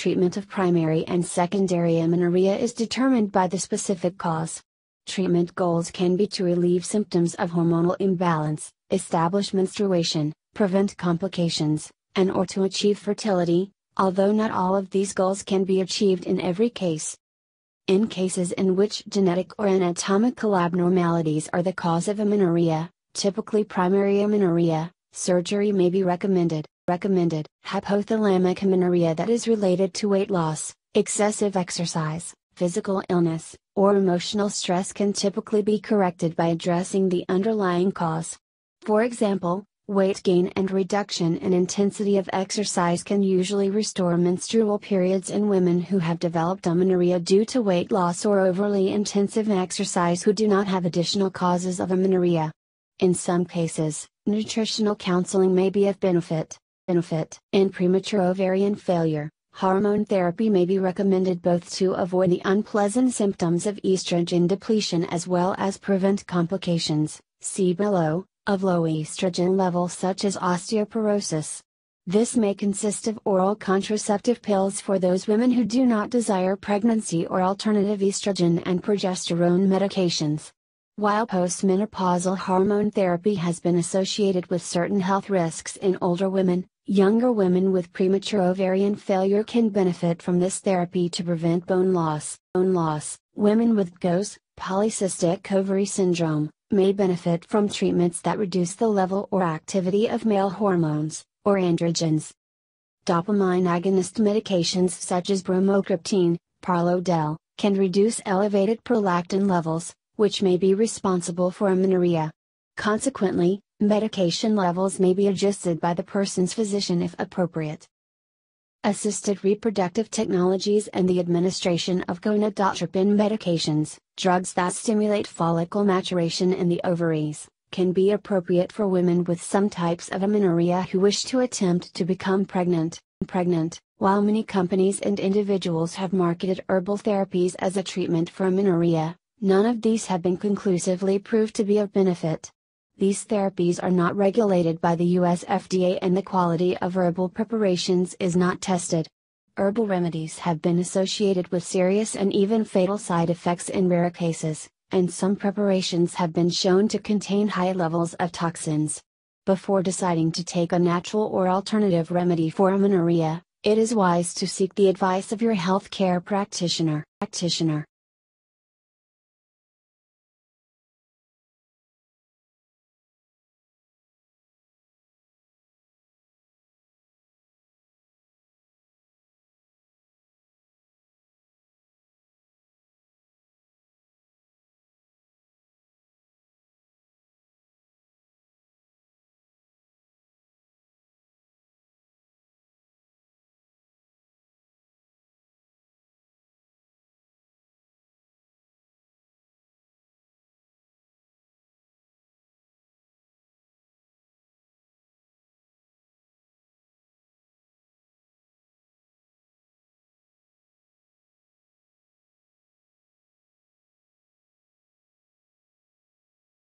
Treatment of primary and secondary amenorrhea is determined by the specific cause. Treatment goals can be to relieve symptoms of hormonal imbalance, establish menstruation, prevent complications, and or to achieve fertility, although not all of these goals can be achieved in every case. In cases in which genetic or anatomical abnormalities are the cause of amenorrhea, typically primary amenorrhea, surgery may be recommended. Recommended hypothalamic amenorrhea that is related to weight loss, excessive exercise, physical illness, or emotional stress can typically be corrected by addressing the underlying cause. For example, weight gain and reduction in intensity of exercise can usually restore menstrual periods in women who have developed amenorrhea due to weight loss or overly intensive exercise who do not have additional causes of amenorrhea. In some cases, nutritional counseling may be of benefit. Benefit in premature ovarian failure, Hormone therapy may be recommended both to avoid the unpleasant symptoms of estrogen depletion as well as prevent complications, see below, of low estrogen levels such as osteoporosis. This may consist of oral contraceptive pills for those women who do not desire pregnancy or alternative estrogen and progesterone medications. While postmenopausal hormone therapy has been associated with certain health risks in older women, Younger women with premature ovarian failure can benefit from this therapy to prevent bone loss. Bone loss. Women with PCOS, polycystic ovary syndrome, may benefit from treatments that reduce the level or activity of male hormones, or androgens. Dopamine agonist medications such as bromocriptine, parlodel, can reduce elevated prolactin levels, which may be responsible for amenorrhea. Consequently, Medication levels may be adjusted by the person's physician if appropriate. Assisted reproductive technologies and the administration of gonadotropin medications, drugs that stimulate follicle maturation in the ovaries, can be appropriate for women with some types of amenorrhea who wish to attempt to become pregnant. Pregnant, while many companies and individuals have marketed herbal therapies as a treatment for amenorrhea, none of these have been conclusively proved to be of benefit. These therapies are not regulated by the US FDA and the quality of herbal preparations is not tested. Herbal remedies have been associated with serious and even fatal side effects in rare cases, and some preparations have been shown to contain high levels of toxins. Before deciding to take a natural or alternative remedy for amenorrhea, it is wise to seek the advice of your healthcare practitioner. practitioner.